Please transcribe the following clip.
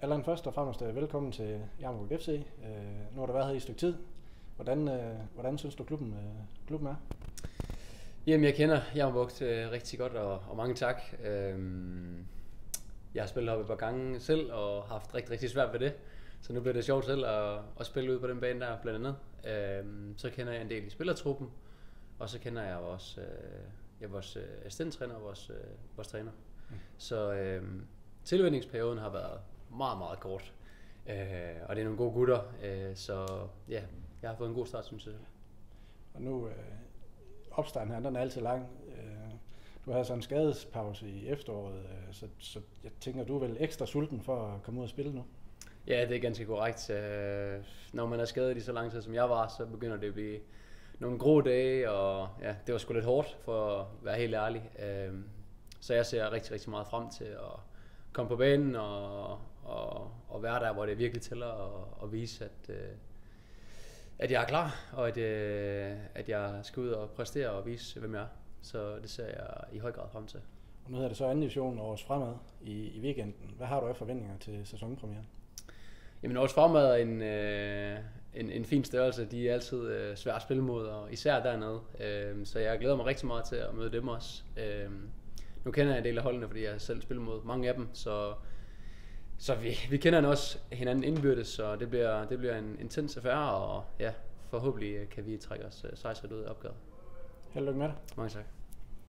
Allan, først og fremmest øh, velkommen til Jammerburg FC. Øh, nu har du været her i et stykke tid. Hvordan, øh, hvordan synes du, klubben, klubben er? Jamen, jeg kender Jammerburg rigtig godt, og, og mange tak. Øhm, jeg har spillet op et par gange selv, og haft rigtig, rigtig svært ved det. Så nu bliver det sjovt selv at, at spille ud på den bane der, blandt andet. Øhm, så kender jeg en del i spillertruppen, og så kender jeg også ja, vores assistenttræner og vores, vores træner. Mm. Så øh, tilvændingsperioden har været meget, meget kort. Øh, og det er nogle gode gutter, øh, så ja, jeg har fået en god start, synes jeg. Og nu, øh, opstarten her, den er altid lang. Øh, du har sådan en skadespause i efteråret, øh, så, så jeg tænker, du er vel ekstra sulten for at komme ud og spille nu? Ja, det er ganske korrekt. Øh, når man er skadet i så lang tid, som jeg var, så begynder det at blive nogle grå dage, og ja, det var sgu lidt hårdt, for at være helt ærlig. Øh, så jeg ser rigtig, rigtig meget frem til at komme på banen og, og, og være der, hvor det virkelig tæller, og, og vise, at, øh, at jeg er klar, og at, øh, at jeg skal ud og præstere og vise, hvem jeg er. Så det ser jeg i høj grad frem til. Og nu hedder det så anden division års fremad i, i weekenden. Hvad har du af forventninger til sæsonpremieren? Jamen års fremad er en, øh, en, en fin størrelse. De er altid øh, svære at spille mod, og især dernede. Øh, så jeg glæder mig rigtig meget til at møde dem også. Øh, nu kender jeg en del af holdene, fordi jeg selv spiller mod mange af dem, så, så vi, vi kender også hinanden indbyrdes, så det bliver, det bliver en intens affære, og ja, forhåbentlig kan vi trække os øh, sejsret ud af opgaven. Held og lykke med det. Mange tak.